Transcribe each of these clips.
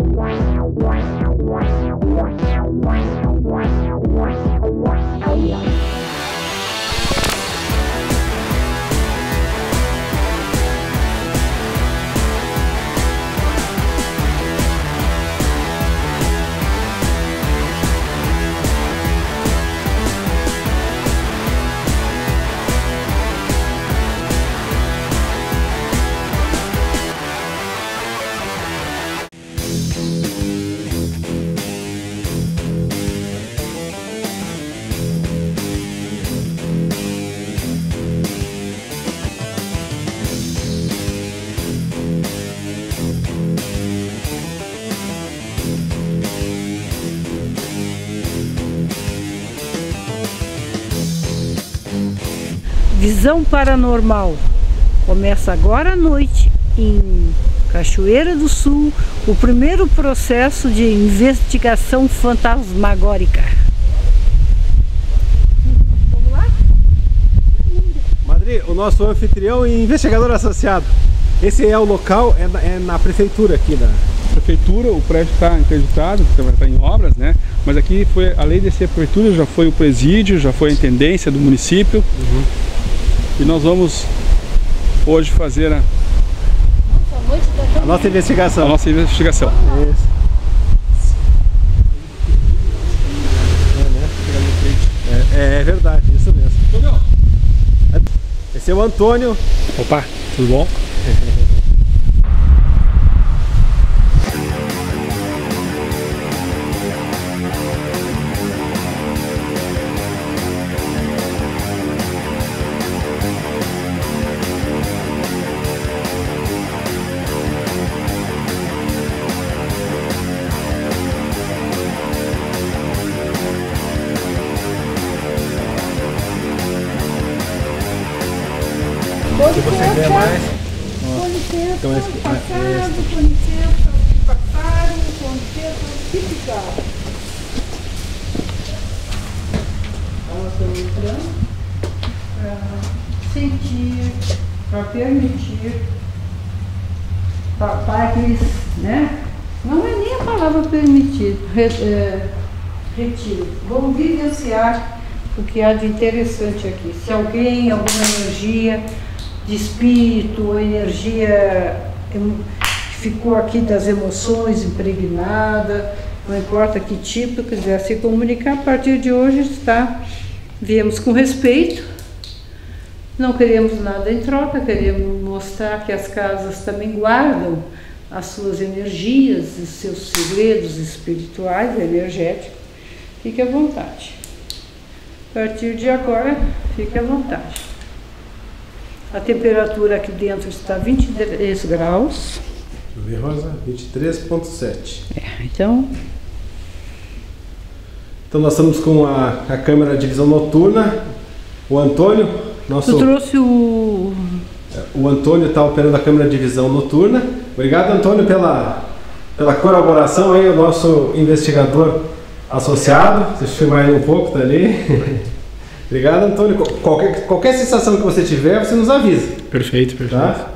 wow, wow, wow, wow. Visão Paranormal começa agora à noite em Cachoeira do Sul o primeiro processo de investigação fantasmagórica. Vamos lá? Madri, o nosso anfitrião e investigador associado. Esse é o local, é na, é na prefeitura aqui da. Prefeitura, o prédio está interditado, está tá em obras, né? Mas aqui foi, além de ser a prefeitura, já foi o presídio, já foi a intendência do município. Uhum. E nós vamos hoje fazer a, a nossa investigação. A nossa investigação. Isso. É, é, verdade, isso mesmo. Esse é o Antônio. Opa, tudo bom? permitir, para que eles, né? Não é nem a palavra permitir, re, é, retiro. Vamos vivenciar o que há de interessante aqui. Se alguém, alguma energia de espírito, energia que ficou aqui das emoções impregnada, não importa que tipo quiser se comunicar, a partir de hoje está, viemos com respeito, não queremos nada em troca, queremos mostrar que as casas também guardam as suas energias, os seus segredos espirituais, energéticos. Fique à vontade. A partir de agora, fique à vontade. A temperatura aqui dentro está 23 graus. Deixa eu ver, Rosa, 23,7. É, então. Então nós estamos com a, a câmera de visão noturna. O Antônio, nosso. Eu trouxe o. O Antônio está operando a câmera de visão noturna. Obrigado, Antônio, pela, pela colaboração aí, o nosso investigador associado. Deixa eu filmar ele um pouco, tá ali. Obrigado, Antônio. Qualquer, qualquer sensação que você tiver, você nos avisa. Perfeito, perfeito. Tá?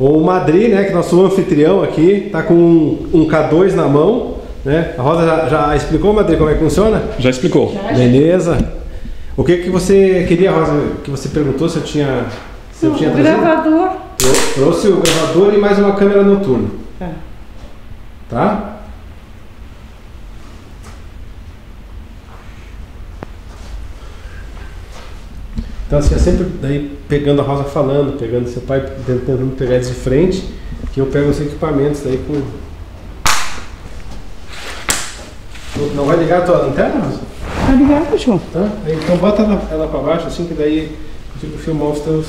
O Madri, né, que é nosso anfitrião aqui, tá com um, um K2 na mão. Né? A Rosa já, já, explicou, Madri, como é que funciona? Já explicou. Beleza. O que que você queria, Rosa, que você perguntou se eu tinha, se eu tinha o gravador. Eu trouxe o gravador e mais uma câmera noturna. Tá? tá? Então assim, é sempre daí pegando a Rosa falando, pegando seu pai, tentando pegar eles de frente, que eu pego os equipamentos daí com. Não vai ligar a tua lanterna, Rosa? Tá ligado, João. Tá? Então bota ela, ela pra baixo assim que daí eu fico filmar os teus.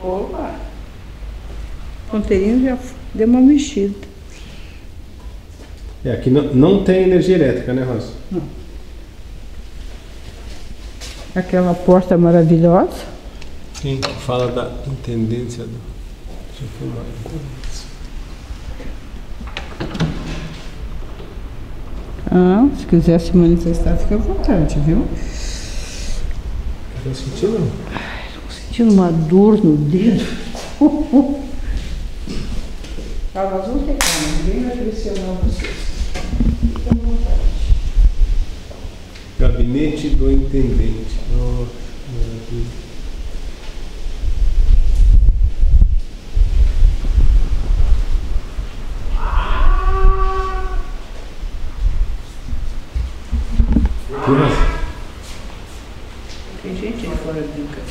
Opa! O ponteirinho já deu uma mexida. É, aqui não, não tem energia elétrica, né, Rosa? Não aquela porta maravilhosa. Sim, que fala da intendência do. Deixa eu filmar. Ah, se quiser se manifestar, fica à vontade, viu? Tá sentindo? Ai, tô sentindo uma dor no dedo. Ah, nós vamos calma, ninguém vai pressionar vocês. Fica à vontade. Gabinete do Intendente. Nossa, maravilha. Turma, Tem gente aí fora brincando.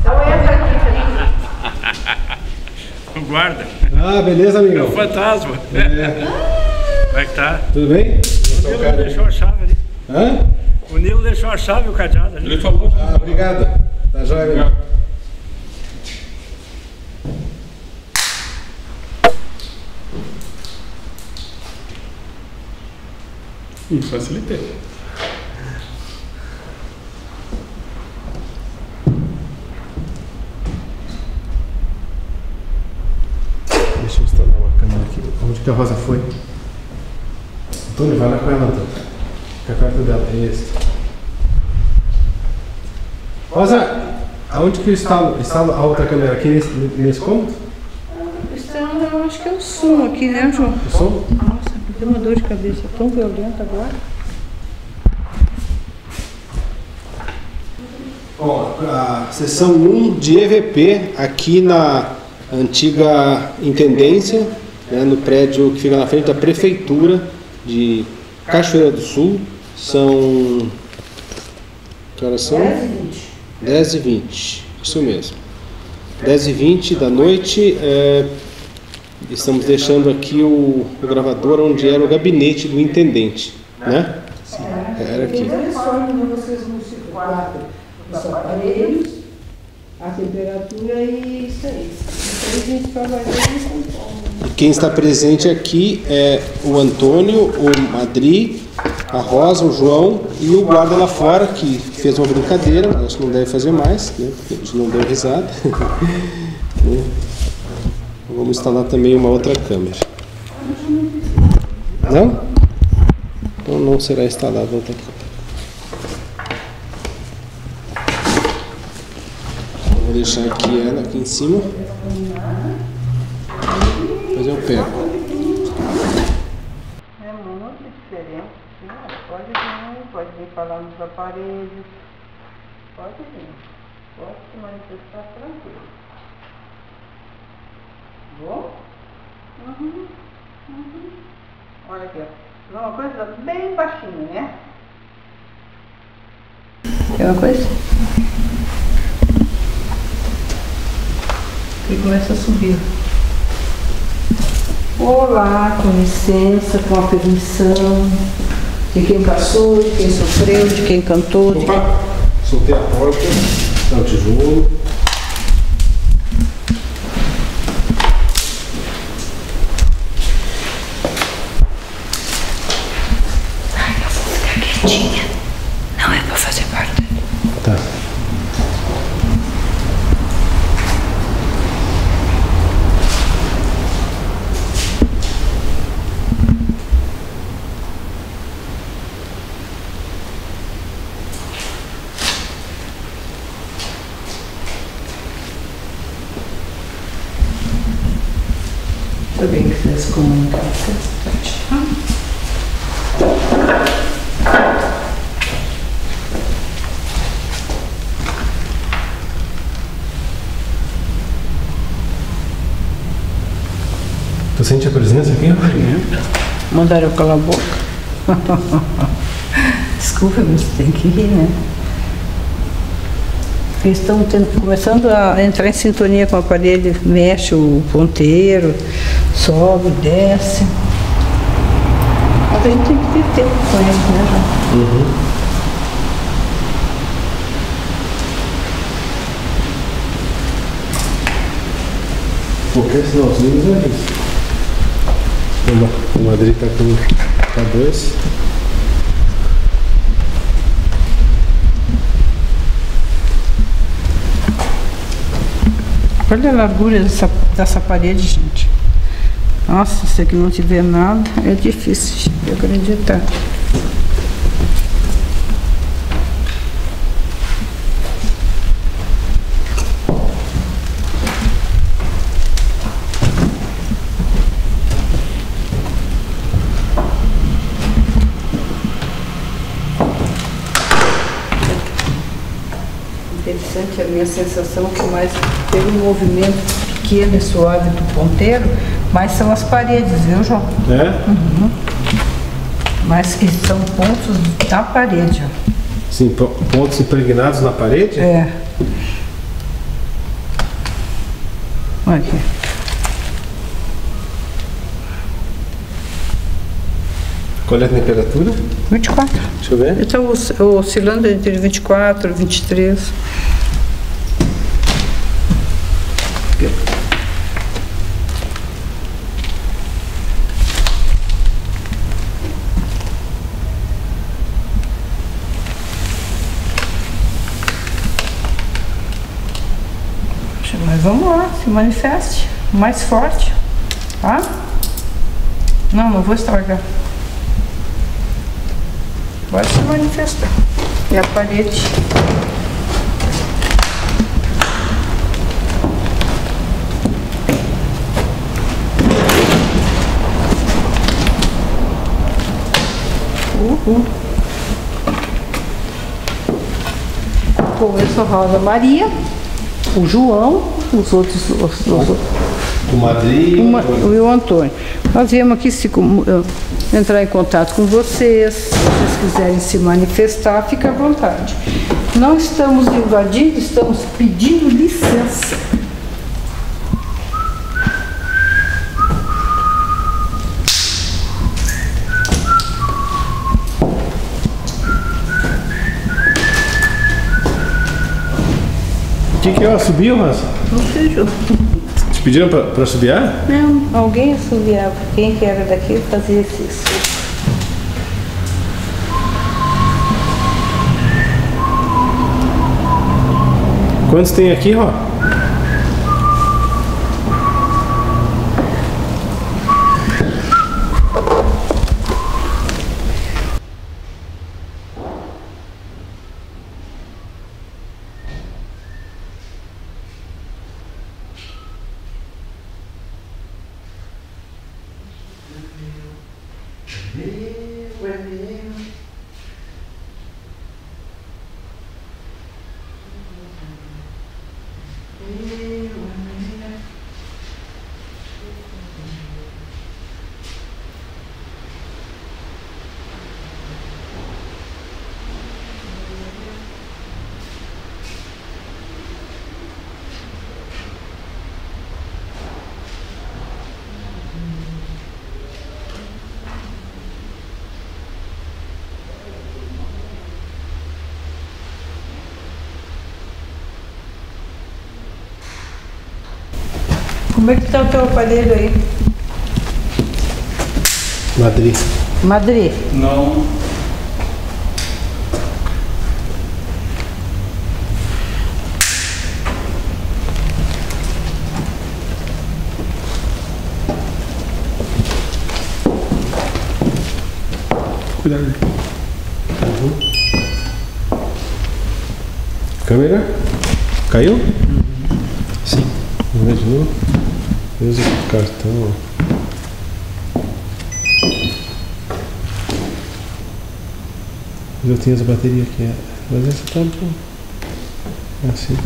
Então entra aqui, Felipe. O guarda. Beleza, É o amigão? fantasma. É, Como é que tá? tudo bem? O Nilo deixou a chave ali. Hã? O Nilo deixou a chave e o cadeado ali. Ele falou. Ah, obrigado. Tá joia, amigo? Ih, facilitei. Deixa eu instalar uma câmera aqui. Onde que a Rosa foi? Antônio, vai lá com ela, Antônio. Fica perto dela. Isso. Rosa, aonde que eu instalo, instalo a outra câmera? Aqui nesse, nesse cômodo? Então, eu acho que é o som aqui, né, João? O som? Nossa, me deu uma dor de cabeça tão violenta agora. Ó, a seção 1 de EVP aqui na antiga intendência, né, no prédio que fica na frente da prefeitura de Cachoeira do Sul. São. Que horas são? 10 e 20. 10 e 20, isso mesmo. 10 e 20 da noite, é, estamos deixando aqui o, o gravador onde era o gabinete do intendente, né? Era aqui. No ciclo 4 os aparelhos, a temperatura e isso aí. Aí a gente trabalhou em São Paulo. E quem está presente aqui é o Antônio, o Madri, a Rosa, o João e o guarda lá fora, que fez uma brincadeira, acho que não deve fazer mais, né? porque a gente não deu risada. Né? Vamos instalar também uma outra câmera. Não? Então não será instalada outra câmera. Vou deixar aqui ela aqui em cima. Pego. É muito diferente. Pode vir, pode vir falar nos aparelhos. Pode vir. Pode se manifestar tranquilo. Bom? Uhum. Uhum. Olha aqui, ó. Uma coisa bem baixinha, né? Quer uma coisa? E começa a subir. Olá, com licença, com a permissão de quem passou, de quem sofreu, de quem cantou. De... Opa! Soltei a porta, dá o tijolo. Pode. Tu sente a presença aqui? Mandaram eu calar a boca. Desculpa, mas tem que rir, né? Eles estão tendo- começando a entrar em sintonia com o aparelho, mexe o ponteiro, sobe, desce. Mas a gente tem que ter tempo com eles, né, João? Qualquer sinalzinho é isso. O Madrid tá com K2. Olha a largura dessa, dessa parede, gente. Nossa, se aqui não tiver nada, é difícil de acreditar. interessante a minha sensação é que mais teve um movimento pequeno e suave do ponteiro, mais são as paredes, viu, João? É? Mas que são pontos da parede, ó. Sim, po- pontos impregnados na parede? É. Olha aqui. Qual é a temperatura? 24. Deixa eu ver. Então, os- oscilando entre 24 e 23. Mas vamos lá, se manifeste. Mais forte. Tá? Não, não vou estragar. Pode se manifestar. E a parede. Uhul. Bom, eu sou Rosa Maria, o João, os outros, os, os, O Madrid. uma, e o Antônio. Nós viemos aqui se, entrar em contato com vocês. Se vocês quiserem se manifestar, fica à vontade. Não estamos invadindo, estamos pedindo licença. Que, é? Subiu, Raça? Não sei, João. Te pediram pra, pra subiar? Não, alguém assoviava. Quem que era daqui fazia isso. Quantos tem aqui, Ró? Como é que está o teu aparelho aí? Madrid. Madrid. Não. Cuidado aí. Câmera? Caiu? Sim. Vamos ver de novo. Usa o cartão. Eu tenho essa bateria aqui. é. Mas essa tá bom. É assim.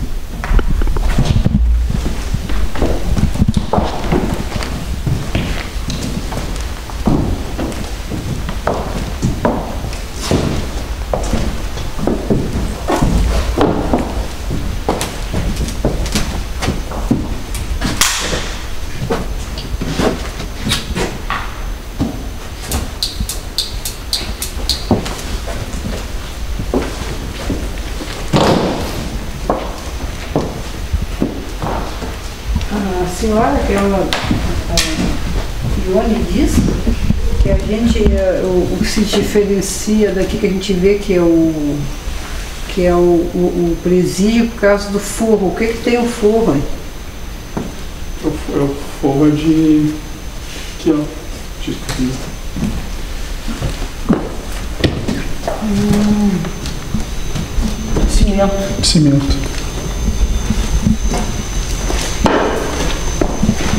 A senhora, que é uma. A Ione disse que a gente. eh, O, o que se diferencia daqui que a gente vê que é o. que é o, o, o presídio por causa do forro. O que, que tem o forro? aí? É o- É o forro de. Aqui, ó. De Cimento. cimento.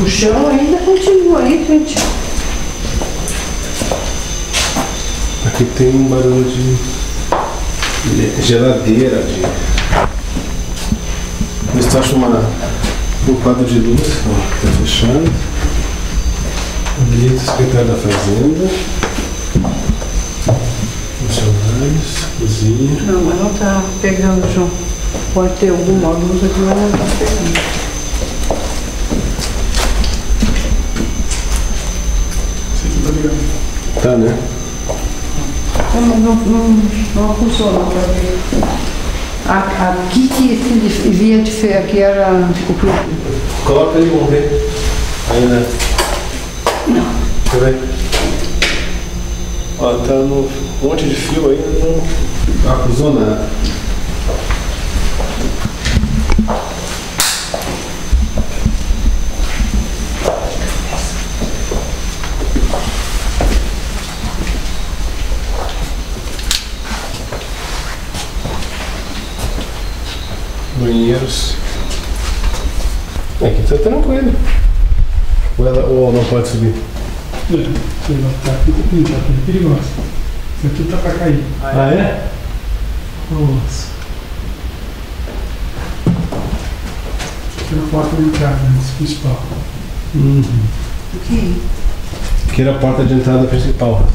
O chão ainda continua aí, gente. Aqui tem um barulho de de geladeira, de Eles acham uma, um quadro de luz, ó, tá fechado. Habilita o secretário da Fazenda. Funcionários, cozinha. Não, mas não tá pegando, João. Pode ter alguma luz aqui, mas não tá pegando. Tá, né? Não, não, não, não funciona pra ver. A- Aqui que via de ferro, que era o Coloca aí, vamos ver. Ainda. Não. Deixa eu ver. Ó, tá no monte de fio ainda, não acusou nada. Aqui tá tranquilo. Ou, ela, ou não pode subir? É, sei lá, tá aqui, tá aqui, é perigoso. Isso aqui tá pra cair. Ah, é? Nossa. Tem a porta de entrada, né, principal. Aqui. Que era a porta de entrada principal.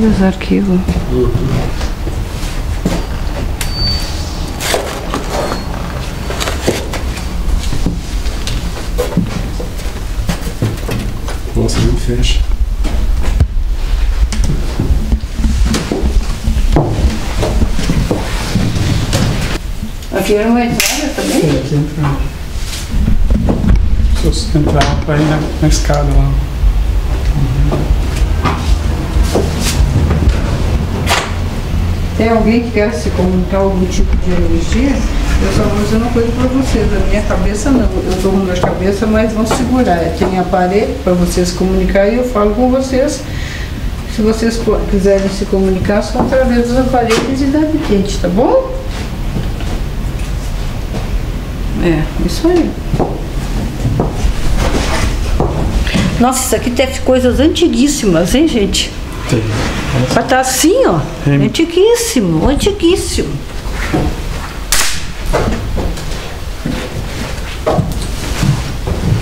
Vários arquivos. Nossa, não fecha. Aqui era uma entrada também? É, aqui entrando. Se você entrar ir na, na escada lá. Tem alguém que quer se comunicar algum tipo de energia? Eu só vou dizer uma coisa para vocês, a minha cabeça não. Eu estou com de cabeça, mas vão segurar. Tem aparelho para vocês comunicar e eu falo com vocês. Se vocês quiserem se comunicar, só através dos aparelhos e da quente, tá bom? É, isso aí. Nossa, isso aqui teve coisas antiguíssimas, hein, gente? Tem. Mas tá assim, ó. É. Antiguíssimo, antiguíssimo.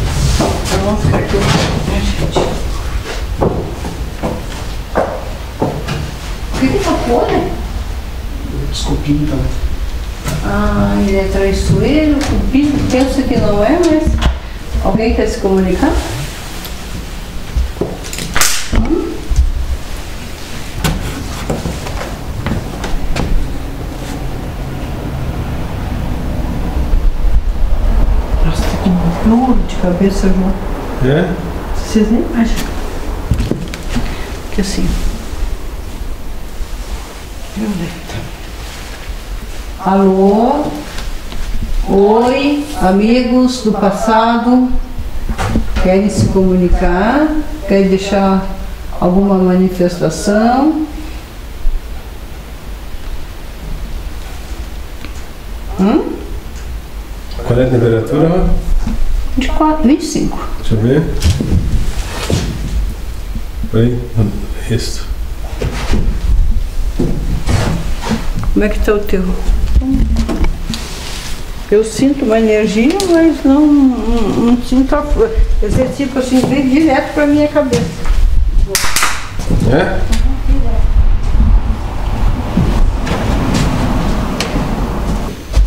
Então, vamos ficar aqui, né, gente? O que que tá fora? Desculpinho, tá? Ah, ele é traiçoeiro, cupido, pensa que não é, mas alguém quer se comunicar? Hum? Nossa, que dor de cabeça, João. É? Vocês nem acham. Que assim. Violeta. Alô? Oi, amigos do passado. Querem se comunicar? Querem deixar alguma manifestação? Hum? Qual é a temperatura? Rafa? 24, 25. Deixa eu ver. Oi, isso. Como é que tá o teu? Eu sinto uma energia, mas não, não, não sinto a força. Esse tipo assim, vem direto pra minha cabeça. É?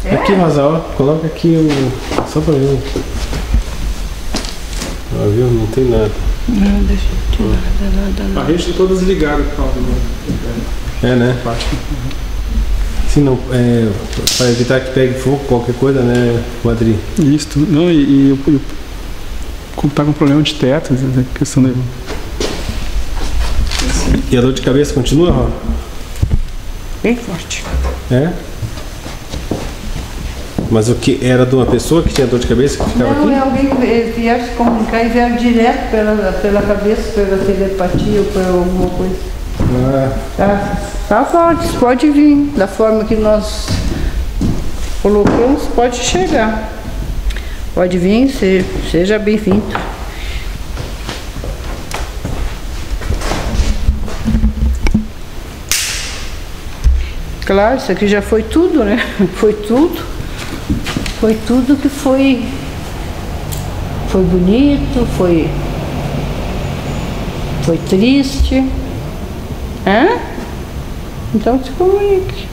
É? Aqui, ó, coloca aqui o. Só pra ver. Viu? Não tem nada. Não, deixa eu nada, nada, A rede tá todas ligadas por causa do. É, né? Se não, é, para evitar que pegue fogo, qualquer coisa, né, Quadri? Isto, não, e, e eu, eu como tá com problema de teto, a questão da. E a dor de cabeça continua, Ró? Bem forte. É? Mas o que era de uma pessoa que tinha dor de cabeça que ficava Não, aqui? é alguém que vie- vier se comunicar e vier direto pela, pela cabeça, pela telepatia ou por alguma coisa. Ah, Tá, tá forte, pode vir. Da forma que nós colocamos, pode chegar. Pode vir, se- seja bem-vindo. Claro, isso aqui já foi tudo, né? Foi tudo. Foi tudo que foi. Foi bonito, foi. Foi triste. Hã? Então se comunique.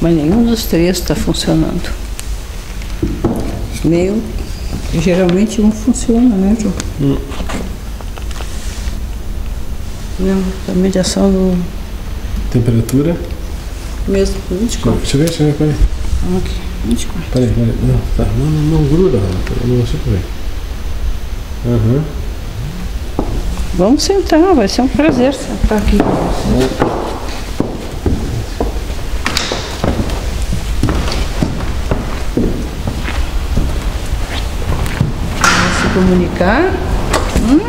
Mas nenhum dos três está funcionando. Meio. Geralmente um funciona, né, João? Não, a mediação do Temperatura. mesmo 24. Deixa eu ver, deixa eu ver, peraí. Aqui, 24. Peraí, peraí. Não, tá. Não, não, não gruda, não por aí. Aham. Vamos sentar, vai ser um prazer sentar aqui com você. Vamos se comunicar. Hum?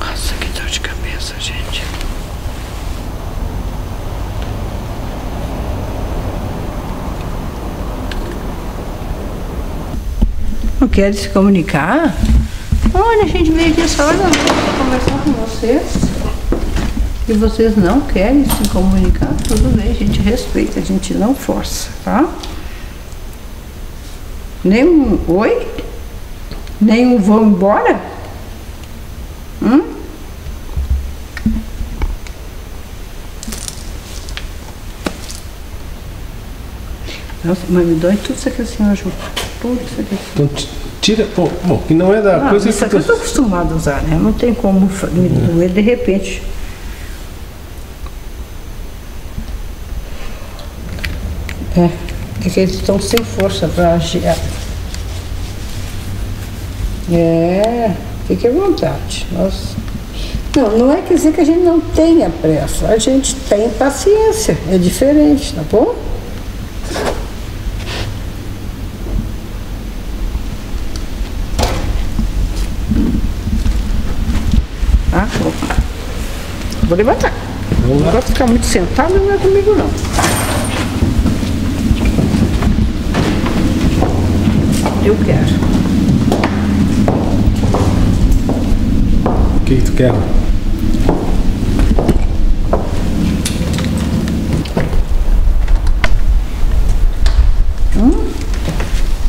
Nossa, que dor de cabeça, gente. Não querem se comunicar? Olha, a gente veio aqui essa hora da conversar com vocês. E vocês não querem se comunicar, tudo bem, a gente respeita, a gente não força, tá? Nem um oi? Nem um vão embora? Hum? Nossa, mas me dói tudo isso aqui assim, ó, Ju. Tudo isso aqui assim. Então ti- tira. Bom, bom, que não é da Ah, coisa isso aqui eu estou acostumado a usar, né? Não tem como me doer de repente. É, é que eles estão sem força para agir. É, fique à vontade. Nós... Não, não é quer dizer que a gente não tenha pressa, a gente tem paciência, é diferente, tá bom? Tá? Vou, vou levantar. Não vai ficar muito sentado, não é comigo não. Eu quero. O que, que tu quer?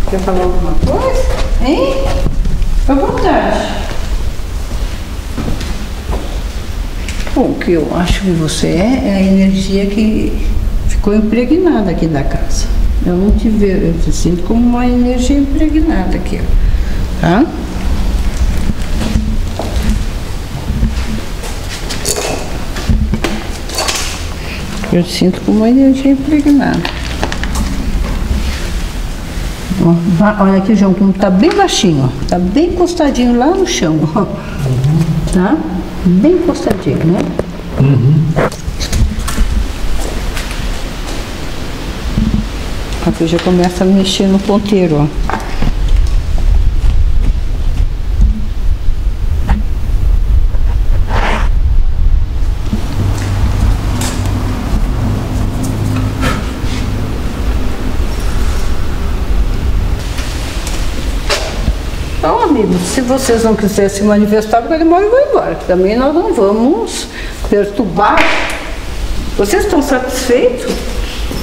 Quer falar alguma coisa? Hein? Fica à vontade. Bom, o que eu acho que você é, é a energia que ficou impregnada aqui da casa. Eu não te vejo, eu te sinto como uma energia impregnada aqui, ó. Tá? Eu te sinto como uma energia impregnada. Ó, Olha aqui, João, como tá bem baixinho, ó. Tá bem encostadinho lá no chão, ó. Tá? Bem encostadinho, né? Aqui já começa a mexer no ponteiro, ó. Então, amigos, se vocês não quiserem se manifestar, porque demora eu vou embora. Também nós não vamos perturbar. Vocês estão satisfeitos?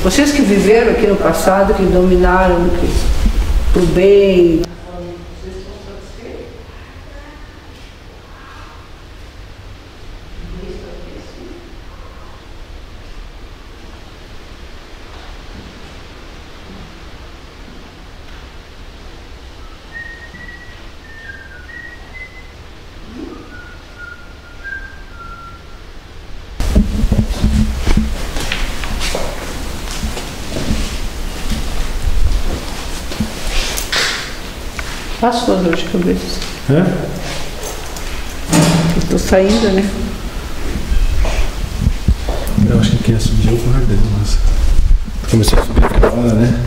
Vocês que viveram aqui no passado, que dominaram que, pro bem. Passou a dor de cabeça. É? Eu tô saindo, né? Eu acho que quem ia subir é o guarda, nossa. Começou a subir aquela hora, né?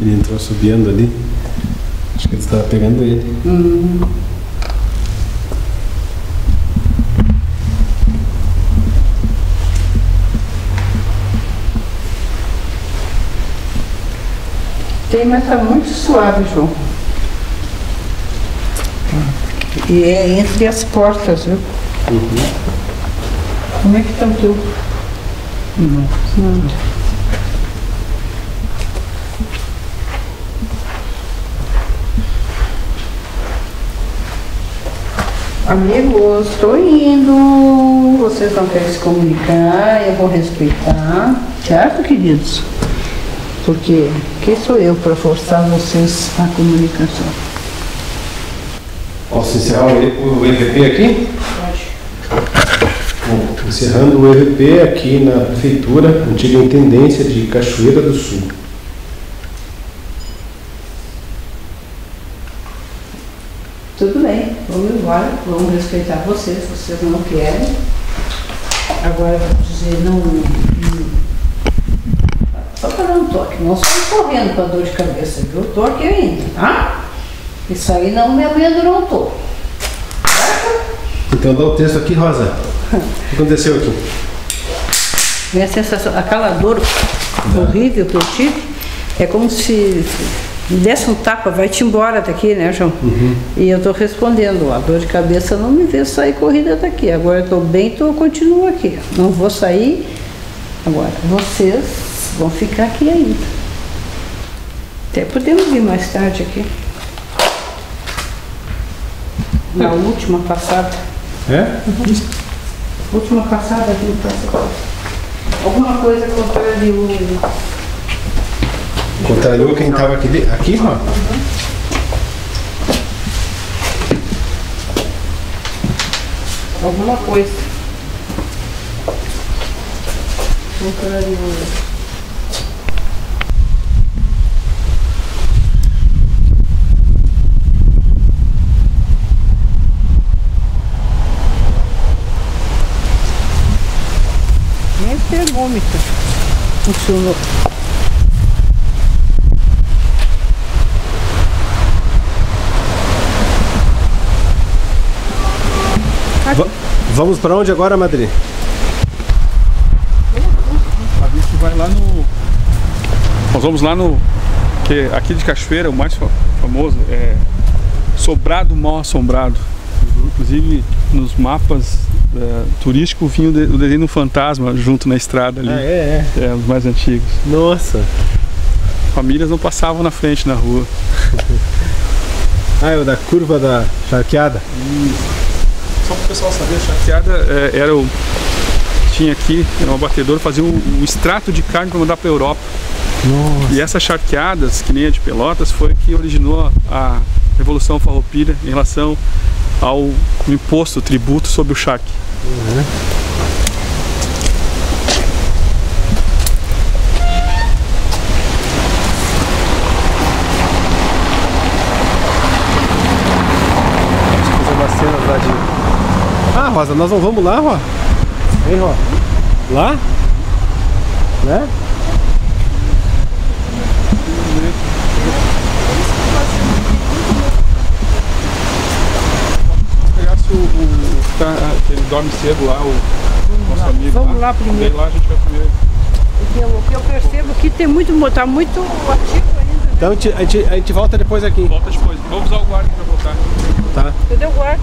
Ele entrou subindo ali. Acho que ele estava pegando ele. Tem, mas tá muito suave, João. E é entre as portas, viu? Como é que tá o teu? Não. Amigos, estou indo. Vocês não querem se comunicar, eu vou respeitar. Certo, queridos? Porque quem sou eu para forçar vocês a comunicação? Posso encerrar o EVP aqui? Bom, encerrando o EVP aqui na Prefeitura, antiga Intendência de Cachoeira do Sul. Tudo bem, vamos embora, vamos respeitar vocês, vocês não querem. Agora vou dizer, não. não- Só para dar um toque, não saio correndo com a dor de cabeça, viu? Tô aqui ainda, tá? Isso aí não me amedrontou. Então dá o texto aqui, Rosa. O que aconteceu aqui? Minha sensação, aquela dor horrível que eu tive, é como se me desse um tapa, vai-te embora daqui, né, João? E eu estou respondendo, a dor de cabeça não me vê sair corrida daqui. Agora eu estou bem, então eu continuo aqui. Não vou sair. Agora, vocês vão ficar aqui ainda. Até podemos vir mais tarde aqui. Na última passada. É? Última passada aqui no passado. Alguma coisa contrariou. Contrariou quem estava aqui, aqui, ó. Alguma coisa. Contrariou. Nem o termômetro funcionou. Va- vamos para onde agora, Madri? A gente vai lá no. Nós vamos lá no. Que aqui de Cachoeira, o mais fa- famoso é Sobrado Mal Assombrado. Inclusive nos mapas eh, turísticos vinha o de- o desenho do fantasma junto na estrada ali. é, é. É, os mais antigos. Nossa. Famílias não passavam na frente na rua. Ah, é o da curva da charqueada. Só para o pessoal saber, a charqueada eh, era o. Tinha aqui, era um abatedor, fazia o, o extrato de carne para mandar para a Europa. Nossa. E essas charqueadas, que nem a de Pelotas, foi que originou a Revolução Farroupilha em relação ao imposto, tributo sobre o charque. fazer umas cenas lá de. Ah, Rosa, nós não vamos lá, Ró? Hein, Ró? Lá? Né? O, o que tá, que ele dorme cedo lá, o nosso amigo. Vamos lá primeiro. Daí lá a gente vai primeiro. Que eu percebo que tem muito, tá muito ativo ainda. né? Então a gente, a gente, a gente volta depois aqui. Volta depois. Vamos usar o guarda para voltar. Tá? Cadê o guarda?